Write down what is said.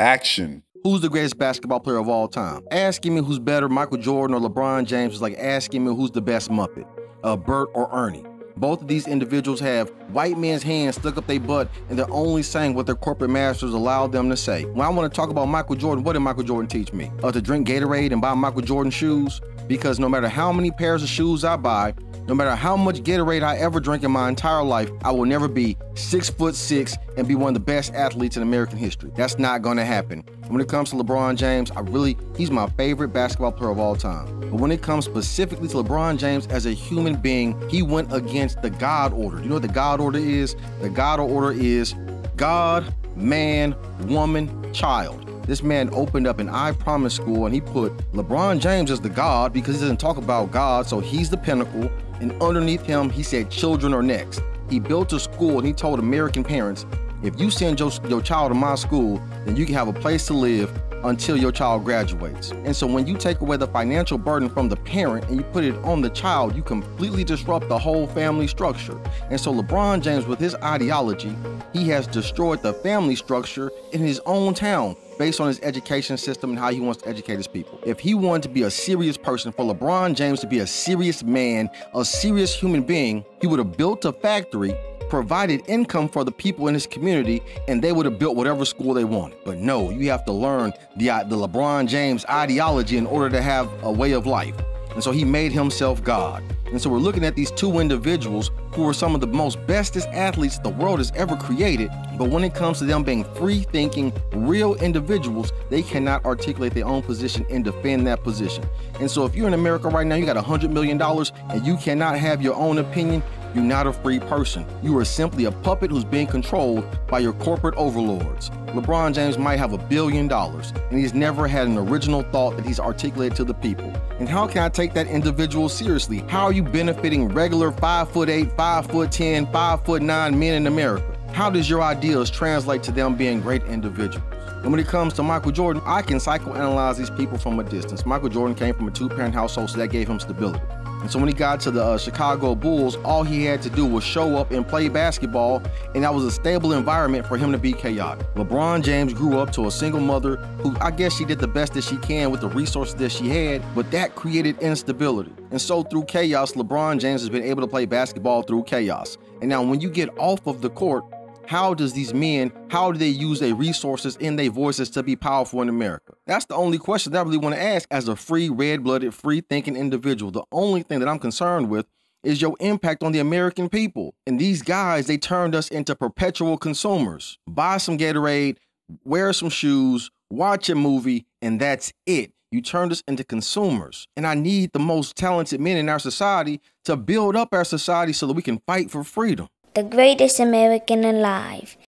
Action. Who's the greatest basketball player of all time? Asking me who's better, Michael Jordan or LeBron James, is like asking me who's the best Muppet, uh, Bert or Ernie. Both of these individuals have white men's hands stuck up their butt and they're only saying what their corporate masters allow them to say. When I want to talk about Michael Jordan, what did Michael Jordan teach me? Uh, to drink Gatorade and buy Michael Jordan shoes? Because no matter how many pairs of shoes I buy, no matter how much Gatorade I ever drink in my entire life, I will never be six foot six and be one of the best athletes in American history. That's not going to happen. When it comes to LeBron James, I really, he's my favorite basketball player of all time. But when it comes specifically to LeBron James as a human being, he went against the God order. You know what the God order is? The God order is God, man, woman, child. This man opened up an I Promise school and he put LeBron James as the God because he doesn't talk about God, so he's the pinnacle. And underneath him, he said children are next. He built a school and he told American parents, if you send your, your child to my school, then you can have a place to live until your child graduates. And so when you take away the financial burden from the parent and you put it on the child, you completely disrupt the whole family structure. And so LeBron James, with his ideology, he has destroyed the family structure in his own town based on his education system and how he wants to educate his people. If he wanted to be a serious person, for LeBron James to be a serious man, a serious human being, he would have built a factory provided income for the people in his community and they would have built whatever school they wanted. But no, you have to learn the, uh, the LeBron James ideology in order to have a way of life. And so he made himself God. And so we're looking at these two individuals who are some of the most bestest athletes the world has ever created. But when it comes to them being free thinking, real individuals, they cannot articulate their own position and defend that position. And so if you're in America right now, you got a $100 million and you cannot have your own opinion, you're not a free person. You are simply a puppet who's being controlled by your corporate overlords. LeBron James might have a billion dollars, and he's never had an original thought that he's articulated to the people. And how can I take that individual seriously? How are you benefiting regular 5 foot 8, 5 foot 10, 5 foot 9 men in America? How does your ideas translate to them being great individuals? And when it comes to Michael Jordan, I can psychoanalyze these people from a distance. Michael Jordan came from a two parent household, so that gave him stability. And so when he got to the uh, Chicago Bulls, all he had to do was show up and play basketball, and that was a stable environment for him to be chaotic. LeBron James grew up to a single mother who I guess she did the best that she can with the resources that she had, but that created instability. And so through chaos, LeBron James has been able to play basketball through chaos. And now when you get off of the court, how does these men, how do they use their resources and their voices to be powerful in America? That's the only question that I really want to ask as a free, red-blooded, free-thinking individual. The only thing that I'm concerned with is your impact on the American people. And these guys, they turned us into perpetual consumers. Buy some Gatorade, wear some shoes, watch a movie, and that's it. You turned us into consumers. And I need the most talented men in our society to build up our society so that we can fight for freedom the greatest American alive.